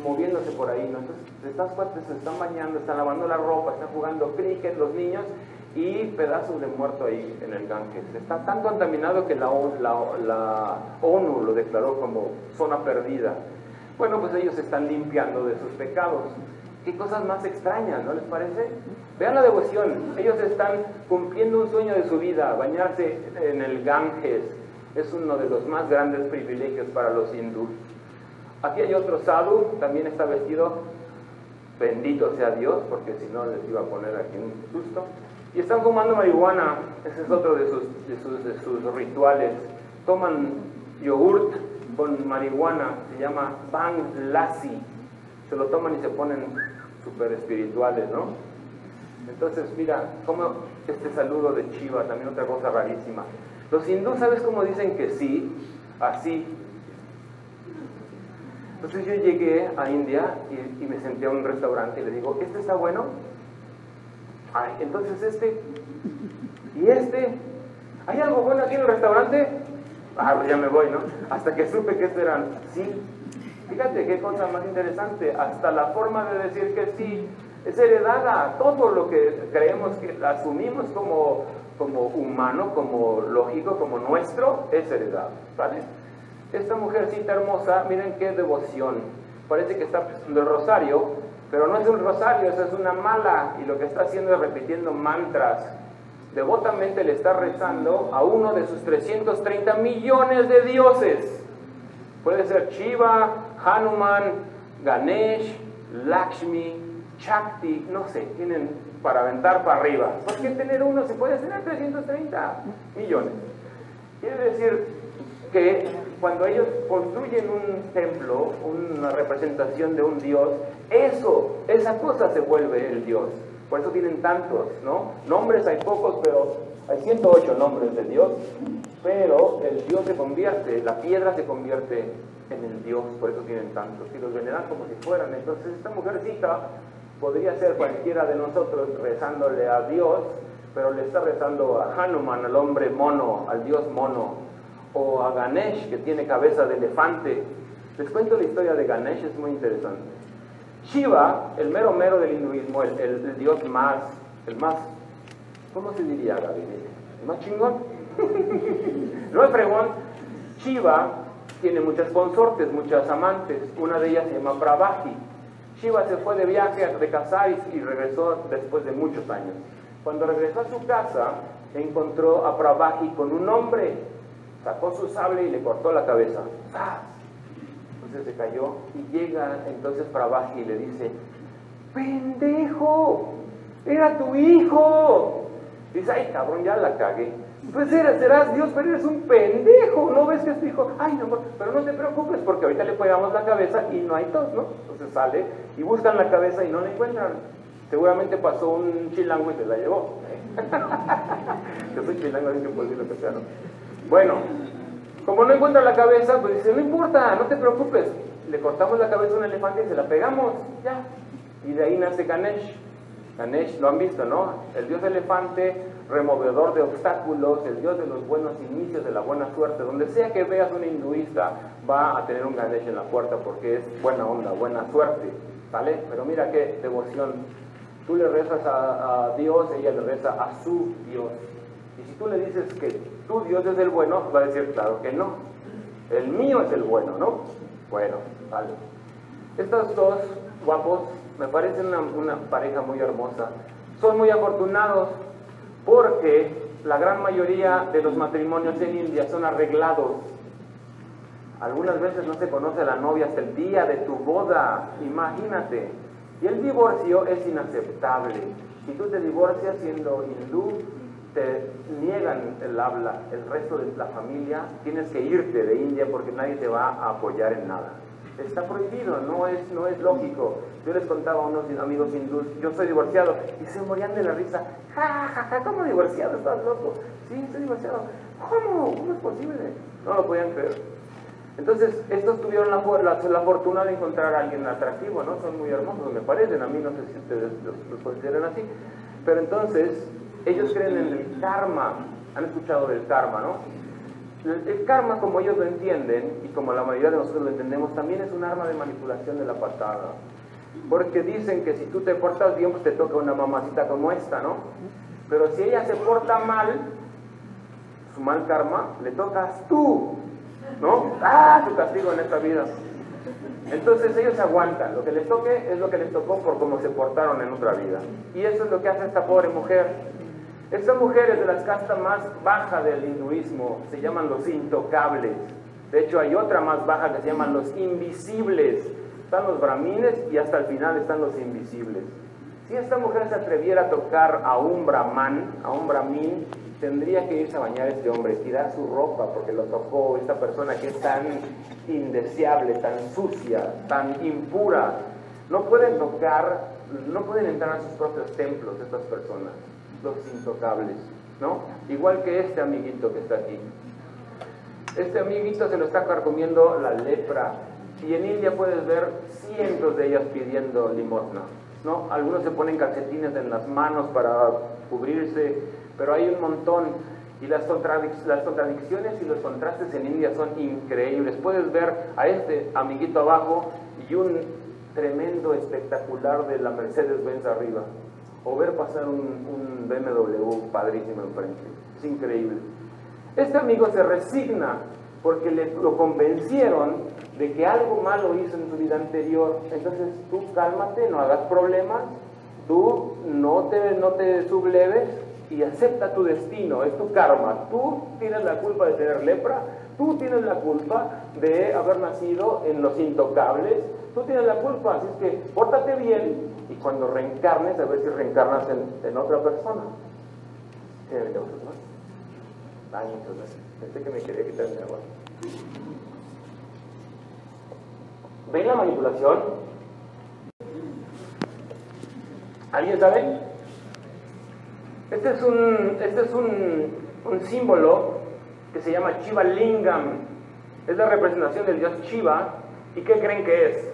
moviéndose por ahí, ¿no? Entonces, estas partes se están bañando, están lavando la ropa, están jugando cricket los niños y pedazos de muerto ahí en el Ganges. Está tan contaminado que la, la, ONU lo declaró como zona perdida. Bueno, pues ellos se están limpiando de sus pecados. Qué cosas más extrañas, ¿no les parece? Vean la devoción. Ellos están cumpliendo un sueño de su vida, bañarse en el Ganges. Es uno de los más grandes privilegios para los hindúes. Aquí hay otro sadhu, también está vestido, bendito sea Dios, porque si no les iba a poner aquí un susto. Y están fumando marihuana, ese es otro de sus, rituales. Toman yogurt con marihuana, se llama Bang Lassi. Se lo toman y se ponen súper espirituales, ¿no? Entonces, mira, como este saludo de Chiva, también otra cosa rarísima. Los hindúes, ¿sabes cómo dicen que sí? Así, entonces yo llegué a India y, me senté a un restaurante y le digo, ¿este está bueno? Entonces este, y este, ¿hay algo bueno aquí en el restaurante? Ah, pues ya me voy, ¿no? Hasta que supe que este eran sí. Fíjate qué cosa más interesante, hasta la forma de decir que sí es heredada, todo lo que creemos que asumimos como, como humano, como lógico, como nuestro, es heredado, ¿vale? Esta mujercita hermosa, miren qué devoción. Parece que está haciendo el rosario, pero no es un rosario, esa es una mala. Y lo que está haciendo es repitiendo mantras. Devotamente le está rezando a uno de sus 330 millones de dioses. Puede ser Shiva, Hanuman, Ganesh, Lakshmi, Shakti, no sé, tienen para aventar para arriba. ¿Por qué tener uno? Se puede tener 330 millones. Quiere decir que cuando ellos construyen un templo, una representación de un Dios, eso, esa cosa se vuelve el Dios. Por eso tienen tantos, ¿no? Nombres hay pocos, pero hay 108 nombres de Dios, pero el Dios se convierte, la piedra se convierte en el Dios, por eso tienen tantos, y los veneran como si fueran. Entonces esta mujercita podría ser cualquiera de nosotros rezándole a Dios, pero le está rezando a Hanuman, al hombre mono, al Dios mono, o a Ganesh, que tiene cabeza de elefante. Les cuento la historia de Ganesh, es muy interesante. Shiva, el mero mero del hinduismo, el, dios más, el más, ¿cómo se diría, Gaby? ¿El más chingón? <laughs> no es fregón. Shiva tiene muchas consortes, muchas amantes. Una de ellas se llama Prabhaji. Shiva se fue de viaje de casar y regresó después de muchos años. Cuando regresó a su casa, encontró a Prabhaji con un hombre. Sacó su sable y le cortó la cabeza se cayó y llega entonces para y le dice, pendejo, era tu hijo. Dice, ay cabrón, ya la cagué. Pues eres, serás Dios, pero eres un pendejo, ¿no ves que es tu hijo? Ay, no, pero no te preocupes porque ahorita le pegamos la cabeza y no hay tos, ¿no? Entonces sale y buscan la cabeza y no la encuentran. Seguramente pasó un chilango y se la llevó. <laughs> Yo soy chilango, así que puedo decir lo que sea, ¿no? Bueno, como no encuentra la cabeza, pues dice, no importa, no te preocupes. Le cortamos la cabeza a un elefante y se la pegamos, ya. Y de ahí nace Ganesh. Ganesh, lo han visto, ¿no? El dios elefante, removedor de obstáculos, el dios de los buenos inicios, de la buena suerte. Donde sea que veas un hinduista, va a tener un Ganesh en la puerta porque es buena onda, buena suerte. ¿Vale? Pero mira qué devoción. Tú le rezas a, Dios, ella le reza a su Dios. Y si tú le dices que tu Dios es el bueno, va a decir, claro que no. El mío es el bueno, ¿no? Bueno, vale. Estos dos guapos me parecen una pareja muy hermosa. Son muy afortunados porque la gran mayoría de los matrimonios en India son arreglados. Algunas veces no se conoce a la novia hasta el día de tu boda, imagínate. Y el divorcio es inaceptable. Si tú te divorcias siendo hindú, te niegan el habla, el resto de la familia, tienes que irte de India porque nadie te va a apoyar en nada. Está prohibido, no es, no es lógico. Yo les contaba a unos amigos hindús, yo soy divorciado, y se morían de la risa. Ja, ja, ja, ¿cómo divorciado? ¿Estás loco? Sí, estoy divorciado. ¿Cómo? ¿Cómo es posible? No lo podían creer. Entonces, estos tuvieron la, la, fortuna de encontrar a alguien atractivo, ¿no? Son muy hermosos, me parecen, a mí no sé si ustedes los consideran así. Pero entonces, ellos creen en el karma. Han escuchado del karma, ¿no? El, karma, como ellos lo entienden, y como la mayoría de nosotros lo entendemos, también es un arma de manipulación de la patada. Porque dicen que si tú te portas bien, pues te toca una mamacita como esta, ¿no? Pero si ella se porta mal, su mal karma, le tocas tú, ¿no? ¡Ah! Tu castigo en esta vida. Entonces ellos aguantan, lo que les toque es lo que les tocó por cómo se portaron en otra vida. Y eso es lo que hace esta pobre mujer. Estas mujeres de las castas más bajas del hinduismo se llaman los intocables. De hecho, hay otra más baja que se llaman los invisibles. Están los brahmines y hasta el final están los invisibles. Si esta mujer se atreviera a tocar a un brahman, a un brahmin, tendría que irse a bañar a este hombre, tirar su ropa porque lo tocó esta persona que es tan indeseable, tan sucia, tan impura. No pueden tocar, no pueden entrar a sus propios templos estas personas los intocables, ¿no? Igual que este amiguito que está aquí. Este amiguito se lo está carcomiendo la lepra. Y en India puedes ver cientos de ellas pidiendo limosna, ¿no? Algunos se ponen calcetines en las manos para cubrirse, pero hay un montón. Y las, las contradicciones y los contrastes en India son increíbles. Puedes ver a este amiguito abajo y un tremendo espectacular de la Mercedes-Benz arriba o ver pasar un, BMW padrísimo enfrente. Es increíble. Este amigo se resigna porque le, lo convencieron de que algo malo hizo en su vida anterior. Entonces tú cálmate, no hagas problemas, tú no te, no te subleves y acepta tu destino, es tu karma. Tú tienes la culpa de tener lepra, tú tienes la culpa de haber nacido en los intocables, tú tienes la culpa, así es que pórtate bien y cuando reencarnes, a ver si reencarnas en, otra persona. Que me quería. ¿Ven la manipulación? ¿Alguien sabe? Este es un, este es un, un símbolo que se llama Chiva Lingam. Es la representación del dios Chiva. ¿Y qué creen que es?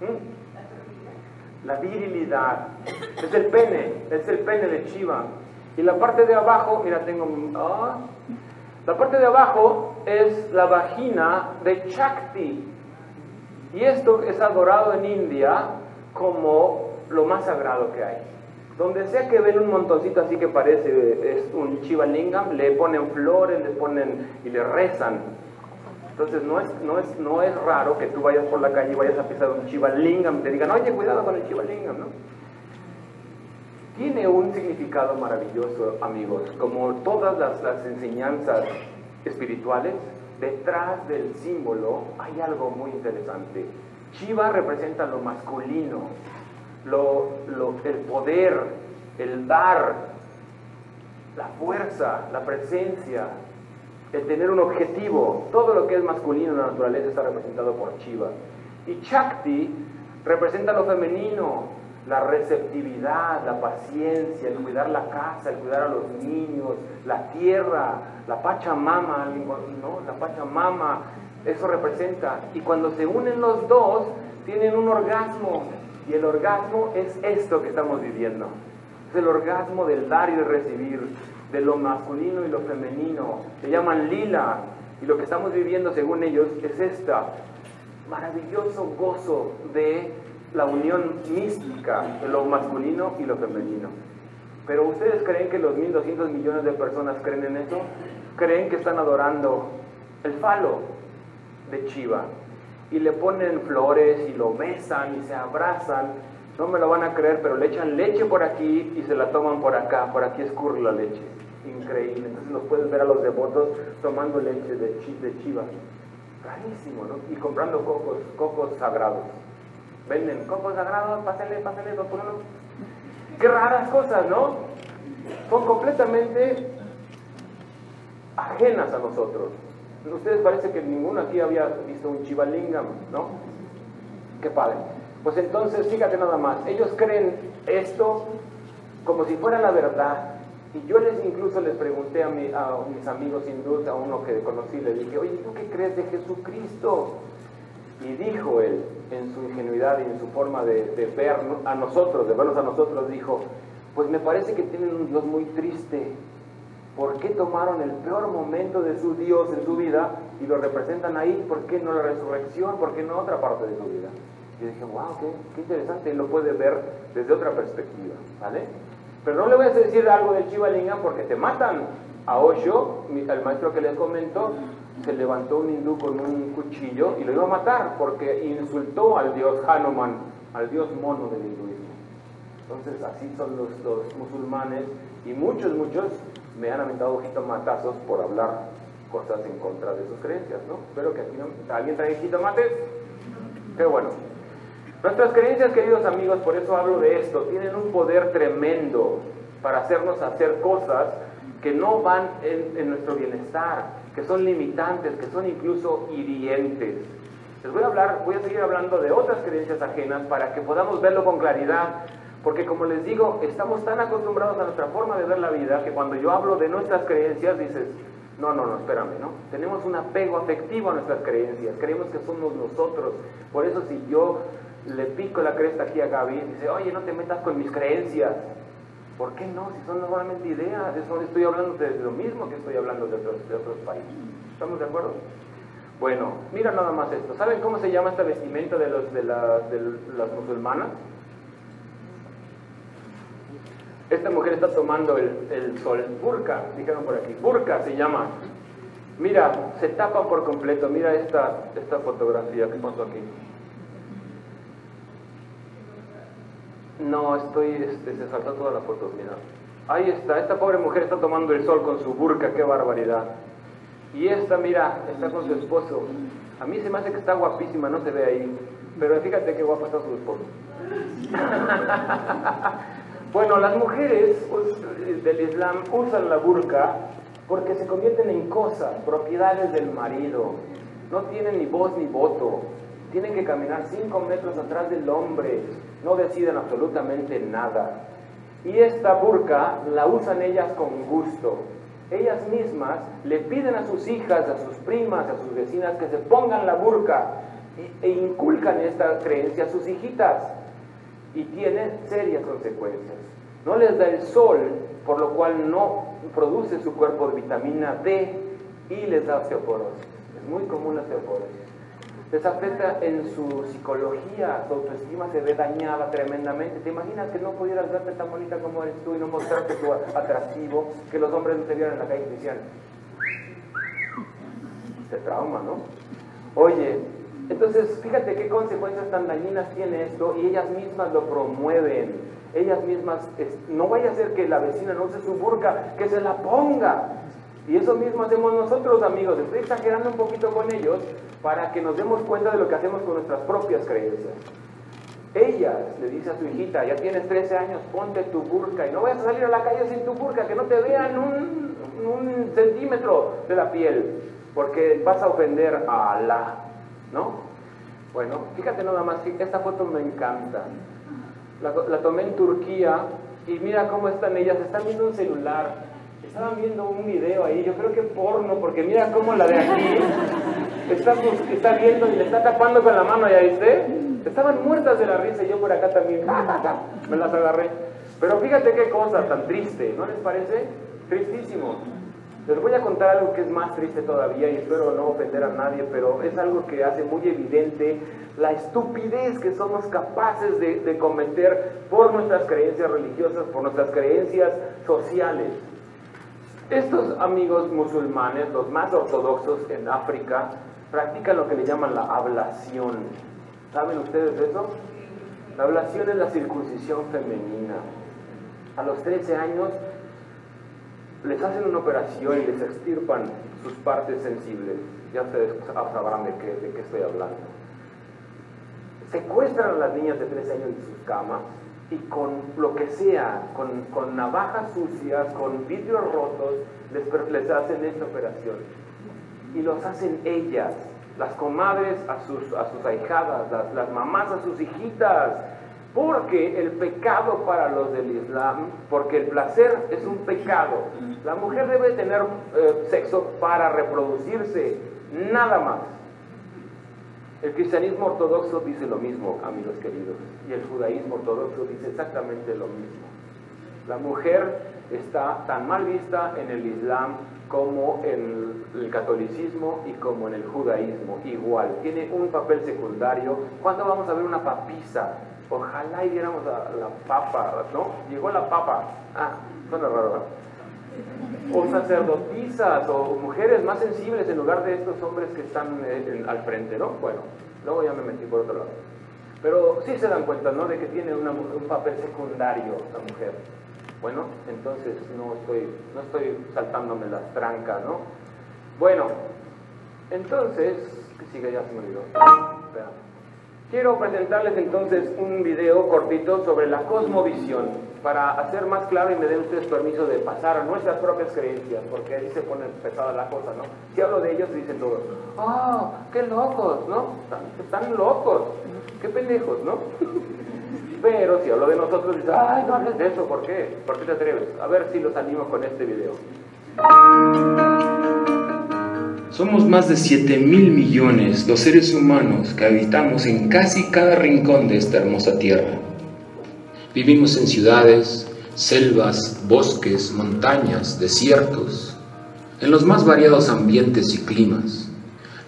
¿Mm? La virilidad. Es el pene, es el pene de Chiva. Y la parte de abajo, mira, tengo... ah, la parte de abajo es la vagina de Chakti. Y esto es adorado en India como lo más sagrado que hay. Donde sea que ven un montoncito así que parece es un Shiva Lingam, le ponen flores, le ponen y le rezan. Entonces no es, no es, no es raro que tú vayas por la calle y vayas a pisar un Shiva Lingam y te digan, oye, cuidado con el Shiva Lingam, ¿no? Tiene un significado maravilloso, amigos, como todas las, las enseñanzas espirituales, detrás del símbolo hay algo muy interesante. Shiva representa lo masculino, lo, el poder, el dar, la fuerza, la presencia, el tener un objetivo. Todo lo que es masculino en la naturaleza está representado por Shiva. Y Shakti representa lo femenino, la receptividad, la paciencia, el cuidar la casa, el cuidar a los niños, la tierra, la Pachamama, ¿no? La Pachamama, eso representa. Y cuando se unen los dos, tienen un orgasmo. Y el orgasmo es esto que estamos viviendo. Es el orgasmo del dar y recibir, de lo masculino y lo femenino. Se llaman lila. Y lo que estamos viviendo, según ellos, es esta maravilloso gozo de la unión mística de lo masculino y lo femenino. Pero ustedes creen que los 1.200 millones de personas creen en eso? Creen que están adorando el falo de Chiva y le ponen flores y lo besan y se abrazan. No me lo van a creer, pero le echan leche por aquí y se la toman por acá. Por aquí escurre la leche. Increíble. Entonces los puedes ver a los devotos tomando leche de, chi- de Chiva. Rarísimo, ¿no? Y comprando cocos, cocos sagrados. Venden cocos sagrados, pásenle, pásenle, dos por uno. Qué raras cosas, ¿no? Son completamente ajenas a nosotros. Ustedes parece que ninguno aquí había visto un Chivalingam, ¿no? Qué padre. Pues entonces, fíjate nada más, ellos creen esto como si fuera la verdad. Y yo les incluso les pregunté a, mi- a mis amigos hindúes, a uno que conocí, le dije, oye, ¿tú qué crees de Jesucristo? Y dijo él, en su ingenuidad y en su forma de, de ver a nosotros, de vernos a nosotros, dijo, pues me parece que tienen un Dios muy triste. ¿Por qué tomaron el peor momento de su Dios en su vida y lo representan ahí? ¿Por qué no la resurrección? ¿Por qué no otra parte de su vida? Y dije, wow, qué, qué interesante, lo puede ver desde otra perspectiva, ¿vale? Pero no le voy a decir algo del Chivalingam porque te matan. A Osho, el maestro que les comento, se levantó un hindú con un cuchillo y lo iba a matar porque insultó al dios Hanuman, al dios mono del hinduismo. Entonces así son los, los musulmanes y muchos, muchos me han aventado jitomatazos por hablar cosas en contra de sus creencias, ¿no? Espero que aquí no... ¿Alguien trae jitomates? Qué bueno. Nuestras creencias, queridos amigos, por eso hablo de esto, tienen un poder tremendo para hacernos hacer cosas que no van en, en nuestro bienestar, que son limitantes, que son incluso hirientes. Les voy a hablar, voy a seguir hablando de otras creencias ajenas para que podamos verlo con claridad, porque como les digo, estamos tan acostumbrados a nuestra forma de ver la vida que cuando yo hablo de nuestras creencias dices, no, no, no, espérame, ¿no? Tenemos un apego afectivo a nuestras creencias, creemos que somos nosotros. Por eso si yo le pico la cresta aquí a Gaby, dice, oye, no te metas con mis creencias. ¿Por qué no? Si son normalmente ideas, estoy hablando de lo mismo que estoy hablando de otros, de otros países. ¿Estamos de acuerdo? Bueno, mira nada más esto. ¿Saben cómo se llama esta vestimenta de, los, de, la- de las musulmanas? Esta mujer está tomando el, el sol. Burka, dijeron por aquí. Burka se llama. Mira, se tapa por completo. Mira esta, esta fotografía que pasó aquí. No, estoy, este, se saltó todas las fotos, mira. Ahí está, esta pobre mujer está tomando el sol con su burka, qué barbaridad. Y esta, mira, está con su esposo. A mí se me hace que está guapísima, no se ve ahí. Pero fíjate qué guapa está su esposo. <laughs> bueno, las mujeres del Islam usan la burka porque se convierten en cosas, propiedades del marido. No tienen ni voz ni voto. Tienen que caminar cinco metros atrás del hombre. No deciden absolutamente nada. Y esta burka la usan ellas con gusto. Ellas mismas le piden a sus hijas, a sus primas, a sus vecinas que se pongan la burka e inculcan esta creencia a sus hijitas. Y tiene serias consecuencias. No les da el sol, por lo cual no produce su cuerpo de vitamina D y les da osteoporosis. Es muy común la osteoporosis. Les afecta en su psicología, su autoestima se ve dañada tremendamente. ¿Te imaginas que no pudieras verte tan bonita como eres tú y no mostrarte tu atractivo? Que los hombres no te vieran en la calle y te trauma, ¿no? Oye, entonces fíjate qué consecuencias tan dañinas tiene esto y ellas mismas lo promueven ellas mismas, no vaya a ser que la vecina no use su burka, que se la ponga. Y eso mismo hacemos nosotros, amigos. Estoy exagerando un poquito con ellos para que nos demos cuenta de lo que hacemos con nuestras propias creencias. Ella le dice a su hijita, ya tienes 13 años, ponte tu burka y no vayas a salir a la calle sin tu burka, que no te vean un, un centímetro de la piel, porque vas a ofender a Alá, ¿no? Bueno, fíjate nada más, esta foto me encanta la, tomé en Turquía y mira cómo están ellas, están viendo un celular, estaban viendo un video ahí, yo creo que porno, porque mira cómo la de aquí está, viendo y le está tapando con la mano, ¿ya viste? Estaban muertas de la risa y yo por acá también, me las agarré. Pero fíjate qué cosa tan triste, ¿no les parece? Tristísimo. Les voy a contar algo que es más triste todavía y espero no ofender a nadie, pero es algo que hace muy evidente la estupidez que somos capaces de, cometer por nuestras creencias religiosas, por nuestras creencias sociales. Estos amigos musulmanes, los más ortodoxos en África, practican lo que le llaman la ablación. ¿Saben ustedes eso? La ablación es la circuncisión femenina. A los 13 años les hacen una operación y les extirpan sus partes sensibles. Ya ustedes sabrán de qué, de qué estoy hablando. Secuestran a las niñas de 13 años de sus camas y con lo que sea, con, con navajas sucias, con vidrios rotos, les, les, hacen esta operación. Y los hacen ellas, las comadres a sus, a sus ahijadas, las, las mamás a sus hijitas, porque el pecado para los del Islam, porque el placer es un pecado. La mujer debe tener eh, sexo para reproducirse, nada más. El cristianismo ortodoxo dice lo mismo, amigos queridos, y el judaísmo ortodoxo dice exactamente lo mismo. La mujer está tan mal vista en el Islam como en el catolicismo y como en el judaísmo, igual. Tiene un papel secundario. ¿Cuándo vamos a ver una papisa? Ojalá y viéramos a la papa, ¿no? Llegó la papa. Ah, suena raro, ¿no? O sacerdotisas o mujeres más sensibles en lugar de estos hombres que están eh, al frente, ¿no? Bueno, luego ya me metí por otro lado. Pero sí se dan cuenta, ¿no? De que tiene un papel secundario la mujer. Bueno, entonces no estoy, no estoy saltándome las trancas, ¿no? Bueno, entonces, que sigue ya se me olvidó. Quiero presentarles entonces un video cortito sobre la cosmovisión para hacer más claro y me den ustedes permiso de pasar a nuestras propias creencias, porque ahí se pone pesada la cosa, ¿no? Si hablo de ellos, dicen todos, ¡ah, qué locos, ¿no? Están, locos, qué pendejos, ¿no? <laughs> Pero si hablo de nosotros, dicen, ¡ay, no hables de eso! ¿Por qué? ¿Por qué te atreves? A ver si los animo con este video. Somos más de 7 mil millones los seres humanos que habitamos en casi cada rincón de esta hermosa tierra. Vivimos en ciudades, selvas, bosques, montañas, desiertos, en los más variados ambientes y climas.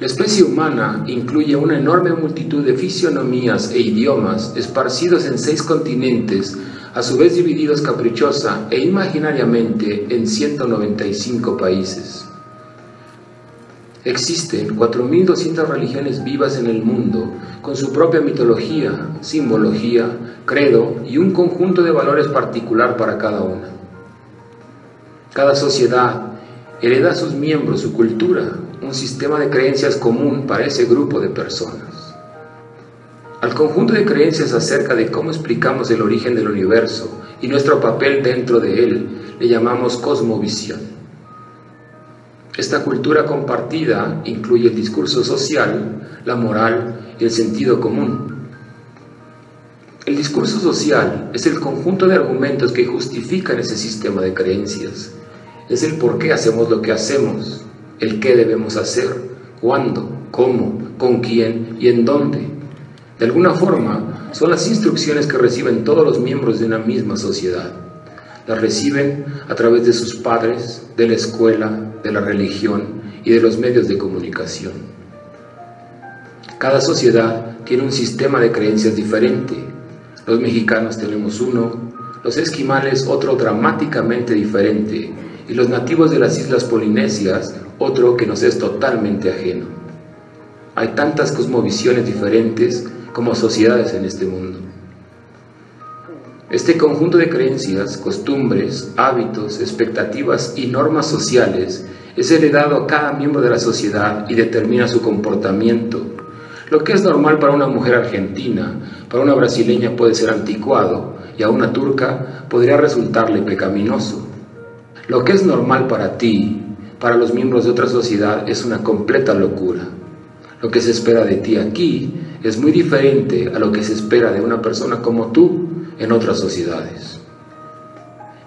La especie humana incluye una enorme multitud de fisionomías e idiomas esparcidos en seis continentes, a su vez divididos caprichosa e imaginariamente en 195 países. Existen 4.200 religiones vivas en el mundo, con su propia mitología, simbología, credo y un conjunto de valores particular para cada una. Cada sociedad hereda a sus miembros su cultura, un sistema de creencias común para ese grupo de personas. Al conjunto de creencias acerca de cómo explicamos el origen del universo y nuestro papel dentro de él le llamamos cosmovisión. Esta cultura compartida incluye el discurso social, la moral y el sentido común. El discurso social es el conjunto de argumentos que justifican ese sistema de creencias. Es el por qué hacemos lo que hacemos, el qué debemos hacer, cuándo, cómo, con quién y en dónde. De alguna forma, son las instrucciones que reciben todos los miembros de una misma sociedad. Las reciben a través de sus padres, de la escuela, de la religión y de los medios de comunicación. Cada sociedad tiene un sistema de creencias diferente. Los mexicanos tenemos uno, los esquimales otro dramáticamente diferente y los nativos de las islas polinesias otro que nos es totalmente ajeno. Hay tantas cosmovisiones diferentes como sociedades en este mundo. Este conjunto de creencias, costumbres, hábitos, expectativas y normas sociales es heredado a cada miembro de la sociedad y determina su comportamiento. Lo que es normal para una mujer argentina, para una brasileña puede ser anticuado y a una turca podría resultarle pecaminoso. Lo que es normal para ti, para los miembros de otra sociedad, es una completa locura. Lo que se espera de ti aquí es muy diferente a lo que se espera de una persona como tú en otras sociedades.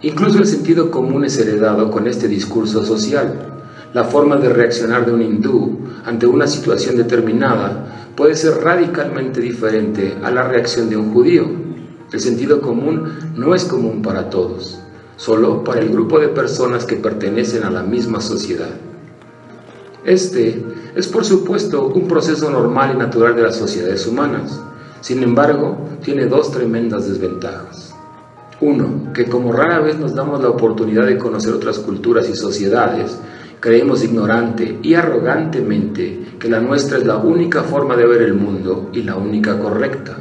Incluso el sentido común es heredado con este discurso social. La forma de reaccionar de un hindú ante una situación determinada puede ser radicalmente diferente a la reacción de un judío. El sentido común no es común para todos, solo para el grupo de personas que pertenecen a la misma sociedad. Este es por supuesto un proceso normal y natural de las sociedades humanas. Sin embargo, tiene dos tremendas desventajas. Uno, que como rara vez nos damos la oportunidad de conocer otras culturas y sociedades, creemos ignorante y arrogantemente que la nuestra es la única forma de ver el mundo y la única correcta.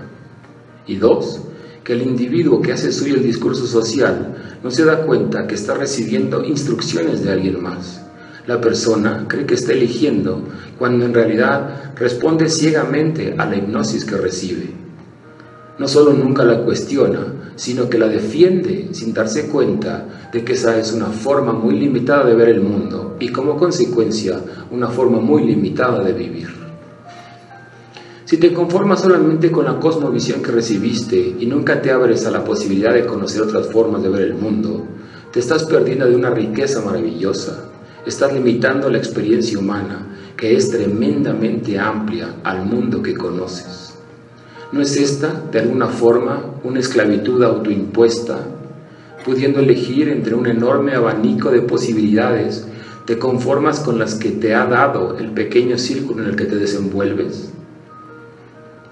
Y dos, que el individuo que hace suyo el discurso social no se da cuenta que está recibiendo instrucciones de alguien más la persona cree que está eligiendo cuando en realidad responde ciegamente a la hipnosis que recibe. No solo nunca la cuestiona, sino que la defiende sin darse cuenta de que esa es una forma muy limitada de ver el mundo y como consecuencia una forma muy limitada de vivir. Si te conformas solamente con la cosmovisión que recibiste y nunca te abres a la posibilidad de conocer otras formas de ver el mundo, te estás perdiendo de una riqueza maravillosa Estás limitando la experiencia humana, que es tremendamente amplia al mundo que conoces. ¿No es esta, de alguna forma, una esclavitud autoimpuesta? Pudiendo elegir entre un enorme abanico de posibilidades, ¿te conformas con las que te ha dado el pequeño círculo en el que te desenvuelves?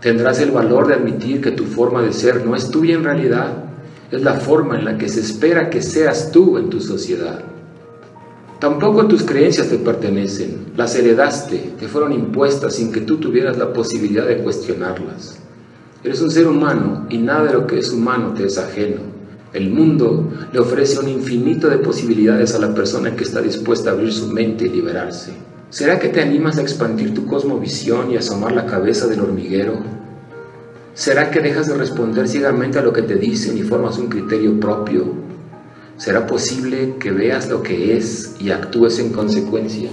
¿Tendrás el valor de admitir que tu forma de ser no es tuya en realidad? Es la forma en la que se espera que seas tú en tu sociedad. Tampoco tus creencias te pertenecen, las heredaste, te fueron impuestas sin que tú tuvieras la posibilidad de cuestionarlas. Eres un ser humano y nada de lo que es humano te es ajeno. El mundo le ofrece un infinito de posibilidades a la persona que está dispuesta a abrir su mente y liberarse. ¿Será que te animas a expandir tu cosmovisión y asomar la cabeza del hormiguero? ¿Será que dejas de responder ciegamente a lo que te dicen y formas un criterio propio ¿Será posible que veas lo que es y actúes en consecuencia?